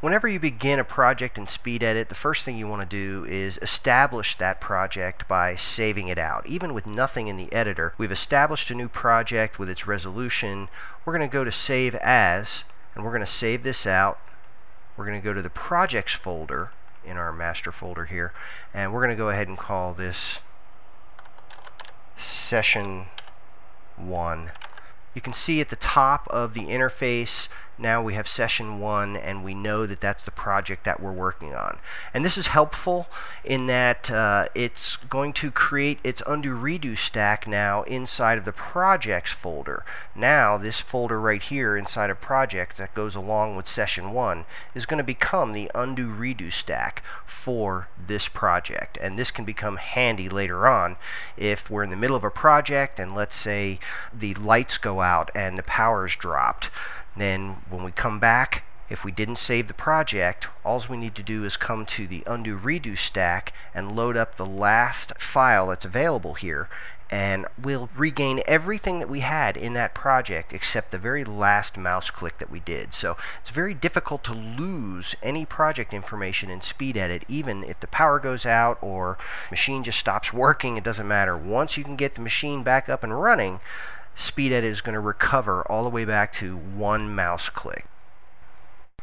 Whenever you begin a project in SpeedEdit, the first thing you want to do is establish that project by saving it out. Even with nothing in the editor, we've established a new project with its resolution. We're going to go to Save As, and we're going to save this out. We're going to go to the Projects folder in our master folder here, and we're going to go ahead and call this Session 1. You can see at the top of the interface now we have session one and we know that that's the project that we're working on. And this is helpful in that uh, it's going to create its undo redo stack now inside of the projects folder. Now this folder right here inside of projects that goes along with session one is going to become the undo redo stack for this project. And this can become handy later on if we're in the middle of a project and let's say the lights go out and the power's dropped. Then when we come back, if we didn't save the project, all we need to do is come to the undo redo stack and load up the last file that's available here and we'll regain everything that we had in that project except the very last mouse click that we did. So it's very difficult to lose any project information in SpeedEdit even if the power goes out or machine just stops working, it doesn't matter. Once you can get the machine back up and running, SpeedEdit is going to recover all the way back to one mouse click.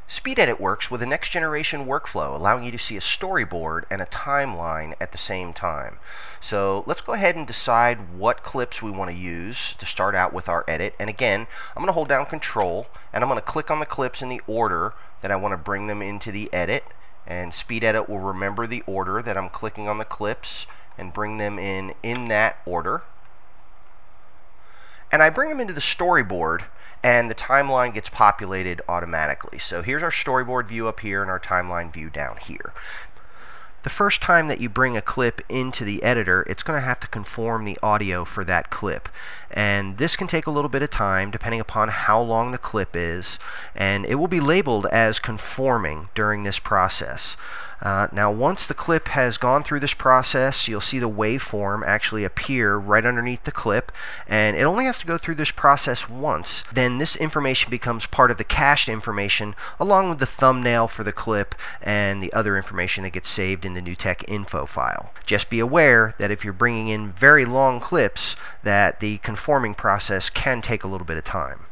SpeedEdit works with a next generation workflow, allowing you to see a storyboard and a timeline at the same time. So let's go ahead and decide what clips we want to use to start out with our edit. And again, I'm going to hold down control and I'm going to click on the clips in the order that I want to bring them into the edit. And SpeedEdit will remember the order that I'm clicking on the clips and bring them in in that order and I bring them into the storyboard and the timeline gets populated automatically. So here's our storyboard view up here and our timeline view down here. The first time that you bring a clip into the editor, it's going to have to conform the audio for that clip. And this can take a little bit of time depending upon how long the clip is, and it will be labeled as conforming during this process. Uh, now once the clip has gone through this process you'll see the waveform actually appear right underneath the clip and it only has to go through this process once then this information becomes part of the cached information along with the thumbnail for the clip and the other information that gets saved in the NewTek info file. Just be aware that if you're bringing in very long clips that the conforming process can take a little bit of time.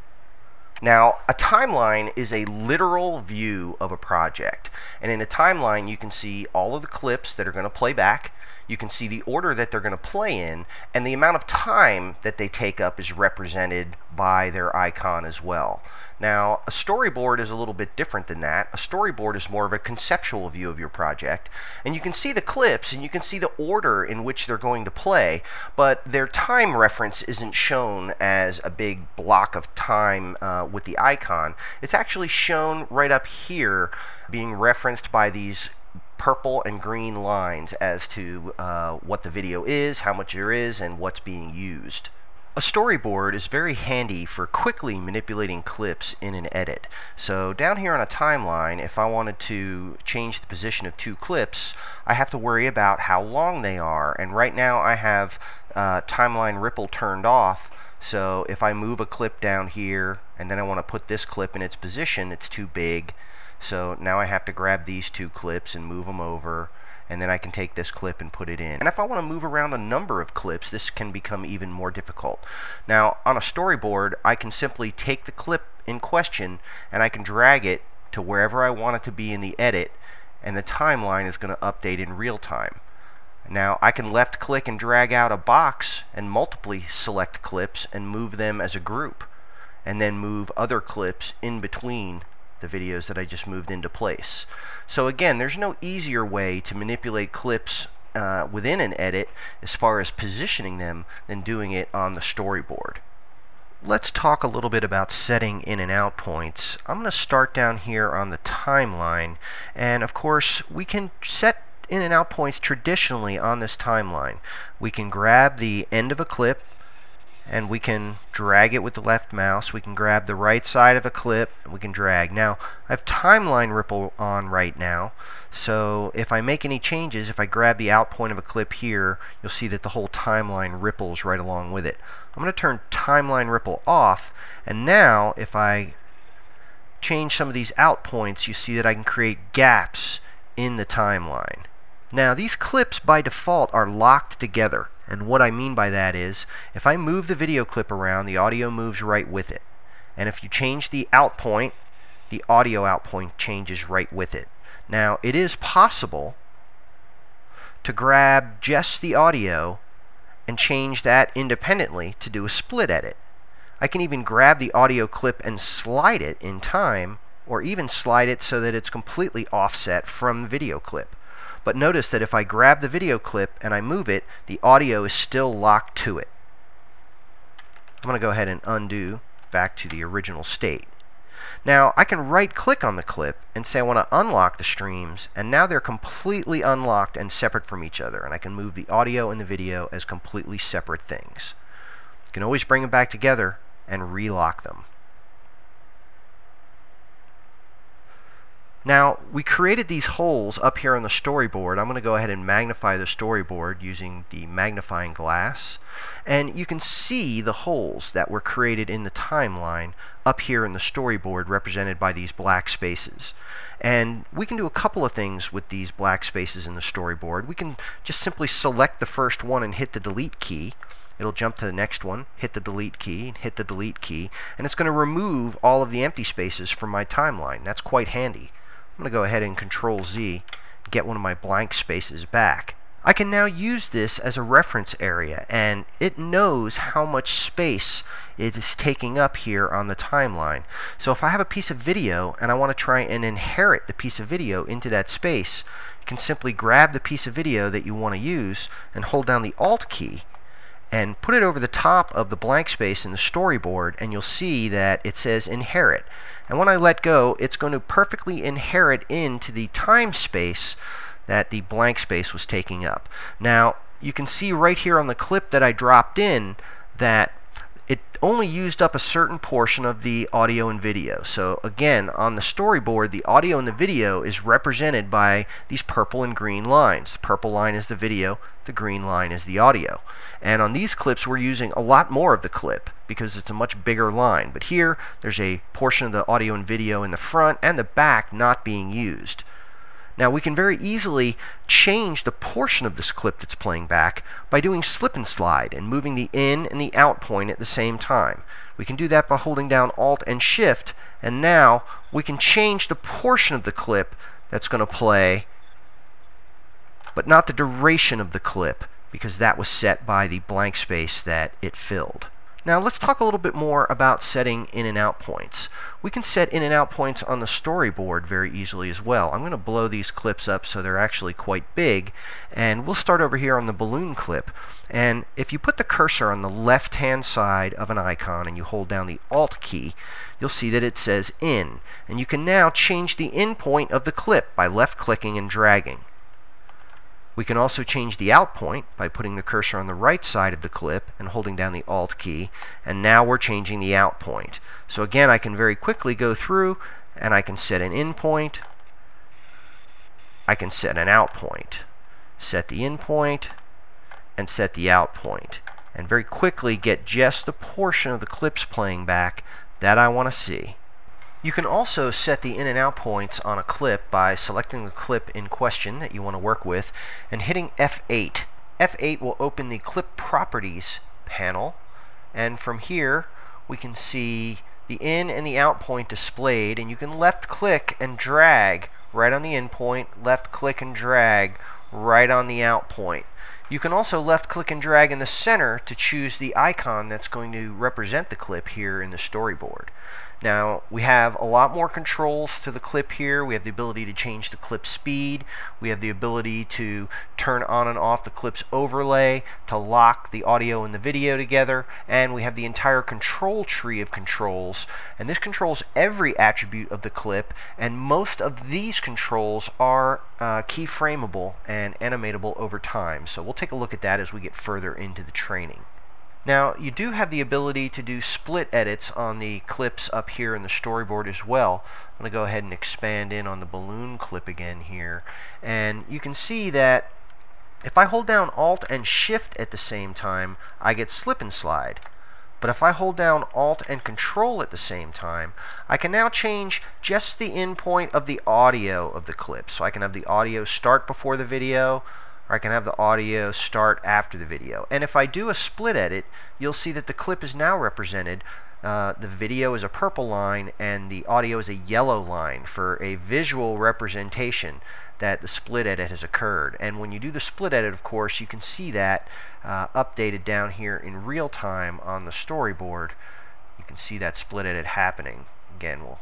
Now, a timeline is a literal view of a project. And in a timeline, you can see all of the clips that are going to play back. You can see the order that they're going to play in. And the amount of time that they take up is represented by their icon as well. Now, a storyboard is a little bit different than that. A storyboard is more of a conceptual view of your project. And you can see the clips and you can see the order in which they're going to play, but their time reference isn't shown as a big block of time uh, with the icon. It's actually shown right up here being referenced by these purple and green lines as to uh, what the video is, how much there is, and what's being used. A storyboard is very handy for quickly manipulating clips in an edit. So down here on a timeline, if I wanted to change the position of two clips, I have to worry about how long they are. And right now I have uh, timeline ripple turned off. So if I move a clip down here and then I want to put this clip in its position, it's too big. So now I have to grab these two clips and move them over and then I can take this clip and put it in. And if I want to move around a number of clips, this can become even more difficult. Now, on a storyboard, I can simply take the clip in question and I can drag it to wherever I want it to be in the edit, and the timeline is going to update in real time. Now, I can left click and drag out a box and multiply select clips and move them as a group, and then move other clips in between the videos that I just moved into place. So again, there's no easier way to manipulate clips uh, within an edit as far as positioning them than doing it on the storyboard. Let's talk a little bit about setting in and out points. I'm going to start down here on the timeline and of course we can set in and out points traditionally on this timeline. We can grab the end of a clip and we can drag it with the left mouse. We can grab the right side of a clip and we can drag. Now, I have timeline ripple on right now, so if I make any changes, if I grab the out point of a clip here, you'll see that the whole timeline ripples right along with it. I'm going to turn timeline ripple off, and now if I change some of these out points, you see that I can create gaps in the timeline. Now these clips by default are locked together and what I mean by that is if I move the video clip around the audio moves right with it and if you change the out point the audio out point changes right with it. Now it is possible to grab just the audio and change that independently to do a split edit. I can even grab the audio clip and slide it in time or even slide it so that it's completely offset from the video clip. But notice that if I grab the video clip and I move it, the audio is still locked to it. I'm going to go ahead and undo back to the original state. Now, I can right click on the clip and say I want to unlock the streams, and now they're completely unlocked and separate from each other, and I can move the audio and the video as completely separate things. You can always bring them back together and relock them. Now, we created these holes up here on the storyboard. I'm going to go ahead and magnify the storyboard using the magnifying glass. And you can see the holes that were created in the timeline up here in the storyboard represented by these black spaces. And we can do a couple of things with these black spaces in the storyboard. We can just simply select the first one and hit the delete key. It'll jump to the next one, hit the delete key, and hit the delete key, and it's going to remove all of the empty spaces from my timeline. That's quite handy. I'm going to go ahead and Control Z, get one of my blank spaces back. I can now use this as a reference area and it knows how much space it is taking up here on the timeline. So if I have a piece of video and I want to try and inherit the piece of video into that space, you can simply grab the piece of video that you want to use and hold down the Alt key and put it over the top of the blank space in the storyboard and you'll see that it says inherit. And when I let go, it's going to perfectly inherit into the time space that the blank space was taking up. Now, you can see right here on the clip that I dropped in that it only used up a certain portion of the audio and video. So again, on the storyboard, the audio and the video is represented by these purple and green lines. The purple line is the video, the green line is the audio. And on these clips, we're using a lot more of the clip because it's a much bigger line. But here, there's a portion of the audio and video in the front and the back not being used. Now we can very easily change the portion of this clip that's playing back by doing slip and slide and moving the in and the out point at the same time. We can do that by holding down Alt and Shift and now we can change the portion of the clip that's going to play but not the duration of the clip because that was set by the blank space that it filled. Now let's talk a little bit more about setting in and out points. We can set in and out points on the storyboard very easily as well. I'm going to blow these clips up so they're actually quite big and we'll start over here on the balloon clip and if you put the cursor on the left hand side of an icon and you hold down the alt key you'll see that it says in and you can now change the in point of the clip by left clicking and dragging. We can also change the out point by putting the cursor on the right side of the clip and holding down the Alt key. And now we're changing the out point. So again, I can very quickly go through and I can set an in point. I can set an out point. Set the in point and set the out. And very quickly get just the portion of the clips playing back that I want to see. You can also set the in and out points on a clip by selecting the clip in question that you want to work with and hitting F8. F8 will open the clip properties panel and from here we can see the in and the out point displayed and you can left click and drag right on the in point, left click and drag right on the out point. You can also left click and drag in the center to choose the icon that's going to represent the clip here in the storyboard. Now we have a lot more controls to the clip here. We have the ability to change the clip speed. We have the ability to turn on and off the clip's overlay, to lock the audio and the video together, and we have the entire control tree of controls. And this controls every attribute of the clip, and most of these controls are uh, keyframeable and animatable over time. So we'll take a look at that as we get further into the training. Now, you do have the ability to do split edits on the clips up here in the storyboard as well. I'm going to go ahead and expand in on the balloon clip again here. And you can see that if I hold down Alt and Shift at the same time, I get slip and slide. But if I hold down Alt and Control at the same time, I can now change just the endpoint of the audio of the clip. So I can have the audio start before the video, or I can have the audio start after the video. And if I do a split edit, you'll see that the clip is now represented uh, the video is a purple line and the audio is a yellow line for a visual representation that the split edit has occurred. And when you do the split edit, of course, you can see that uh, updated down here in real time on the storyboard. You can see that split edit happening. Again, we'll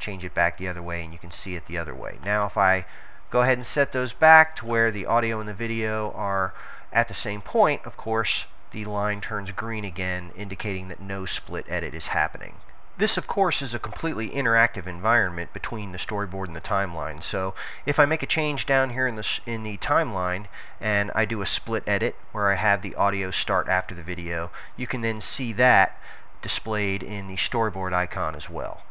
change it back the other way and you can see it the other way. Now if I go ahead and set those back to where the audio and the video are at the same point, of course, the line turns green again, indicating that no split edit is happening. This, of course, is a completely interactive environment between the storyboard and the timeline. So if I make a change down here in the, in the timeline and I do a split edit where I have the audio start after the video, you can then see that displayed in the storyboard icon as well.